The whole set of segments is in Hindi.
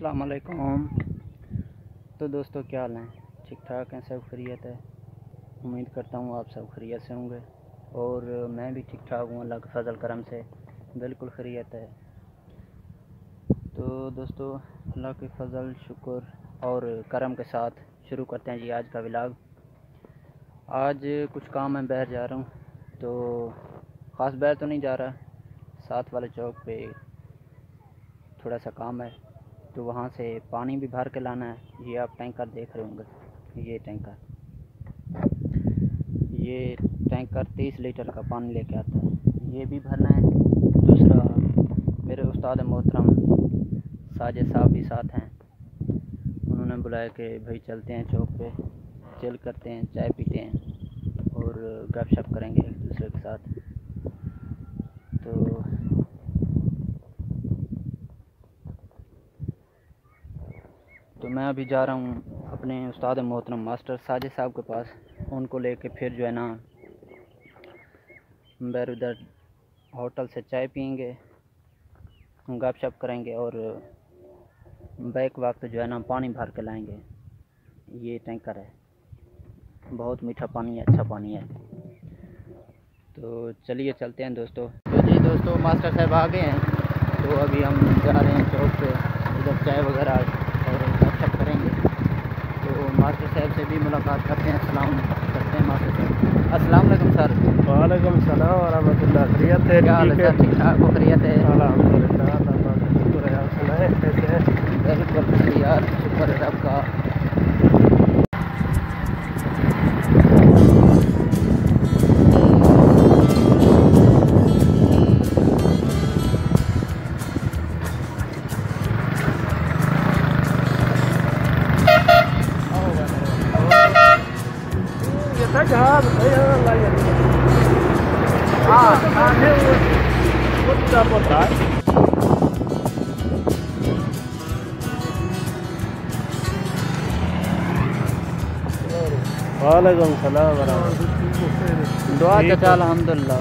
अलकुम तो दोस्तों, क्या हाल हैं? ठीक ठाक हैं, सब खरीत है? उम्मीद करता हूँ आप सब खरीत से होंगे। और मैं भी ठीक ठाक हूँ, अल्लाह के फजल करम से बिल्कुल खरीत है। तो दोस्तों, अल्लाह के फजल, शुक्र और करम के साथ शुरू करते हैं जी आज का विलाग। आज कुछ काम है बाहर जा रहा हूँ तो ख़ास बाहर तो नहीं जा रहा। साथ वाले चौक पे थोड़ा सा काम है। तो वहाँ से पानी भी भर के लाना है। ये आप टैंकर देख रहे होंगे। ये टैंकर। ये टैंकर तीस लीटर का पानी लेके आता है। ये भी भरना है। दूसरा, मेरे उस्ताद मोहतरम साजिद साहब भी साथ हैं। उन्होंने बुलाया कि भाई चलते हैं चौक पे, चिल करते हैं, चाय पीते हैं और गपशप करेंगे एक दूसरे के साथ तो तो मैं अभी जा रहा हूँ अपने उस्ताद मोहतरम मास्टर साजिद साहब के पास। उनको लेके फिर जो है ना बैर उधर होटल से चाय पियेंगे गप शप करेंगे और बैक वक्त जो है ना पानी भर के लाएँगे। ये टैंकर है। बहुत मीठा पानी है अच्छा पानी है। तो चलिए चलते हैं दोस्तों। तो जी दोस्तों, मास्टर साहब आ गए हैं। तो अभी हम जा रहे हैं चौक पे। इधर चाय वगैरह मास्टर साहब से भी मुलाकात करते हैं। असल करते हैं माफ़ी से अस्सलाम सर। वालेकुम सलाम वरहमतुल्लाह है? क्या हाल है सर? ठीक ठाक? हो। है शुक्र है। बिल्कुल यार शुक्र है वालेकुम सलाम दुआ चाचा अल्हम्दुलिल्लाह।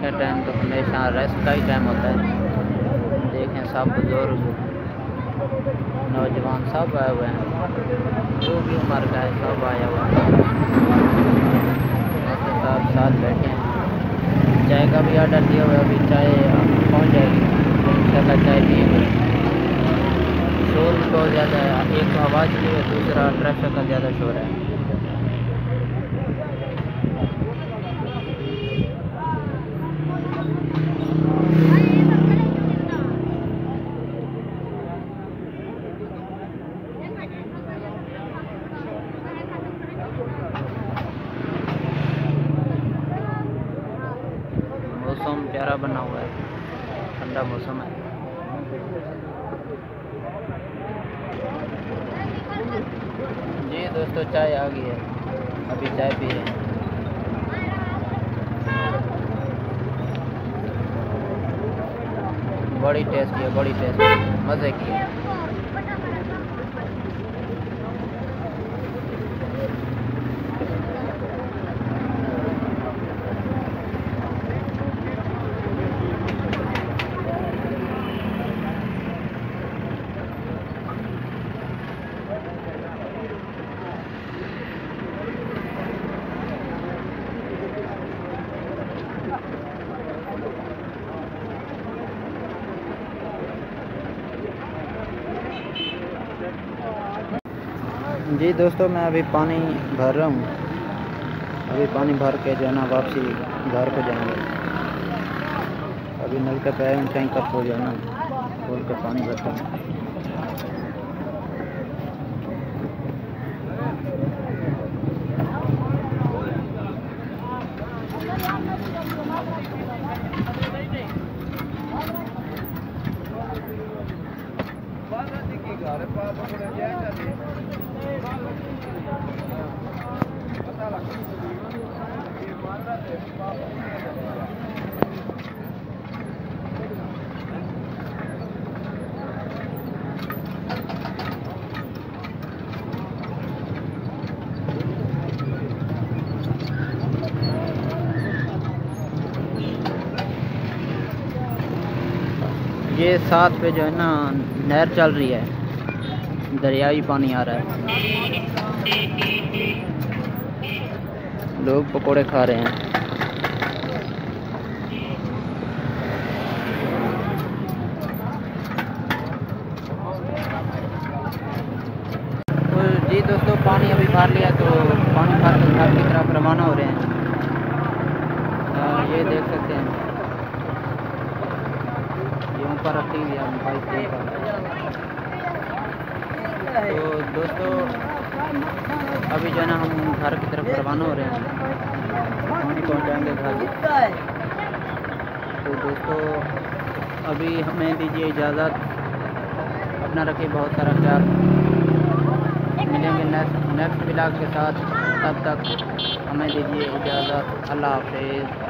सेकेंड टाइम तो हमेशा रेस्ट का ही टाइम होता है। देखें, सब बुज़ुर्ग, नौजवान सब आए हुए हैं। जो भी उम्र का है, सब आया हुआ है। साथ साथ बैठे हैं। चाय का भी ऑर्डर दिया हुआ है, अभी चाय पहुँच जाएगी। इंशाल्लाह चाय पिएँगे शोर भी बहुत ज़्यादा है। एक आवाज़ भी है, दूसरा ट्रैफ़िक का ज़्यादा शोर है मौसम प्यारा बना हुआ है। ठंडा मौसम है। जी दोस्तों, चाय आ गई है। अभी चाय पी रहे हैं। बड़ी टेस्टी है, बड़ी टेस्टी। मज़े की है। जी दोस्तों, मैं अभी पानी भर रहा हूँ। अभी पानी भर के जो है ना, वापसी घर को जाएँगे। अभी नल का पैर टैंक अप हो जाना। खोल के पानी भरता हूँ। ये साथ पे जो है ना, नहर चल रही है। दरियाई पानी आ रहा है। लोग पकोड़े खा रहे हैं। ये देख सकते हैं। ये ऊपर रखी हुई है बाइक के ऊपर। तो दोस्तों, अभी जो है ना, हम घर की तरफ़ रवाना हो रहे हैं। पहुंचाएँगे घर। तो दोस्तों, अभी हमें दीजिए इजाज़त। अपना रखिए बहुत सारा ख्याल। मिलेंगे नेक्स्ट नेक्स्ट ब्लॉग के साथ। तब तक हमें दीजिए इजाज़त। अल्लाह हाफिज़।